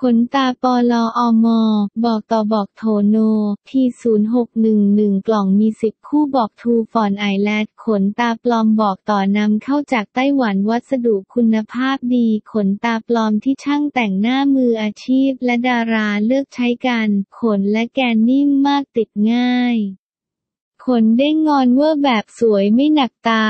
ขนตาปลอมบอกต่อบอกโทโน ที0611กล่องมีสิบคู่บอกทูฟอนไอแลดขนตาปลอมบอกต่อนำเข้าจากไต้หวันวัสดุคุณภาพดี ขนตาปลอมที่ช่างแต่งหน้ามืออาชีพและดาราเลือกใช้กัน ขนและแกนนิ่มมากติดง่าย ขนเด้งงอนเวอร์แบบสวยไม่หนักตา